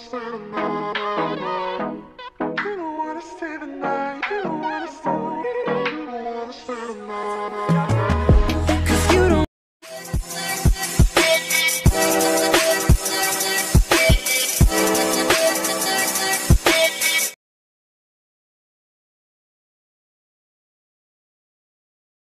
I'm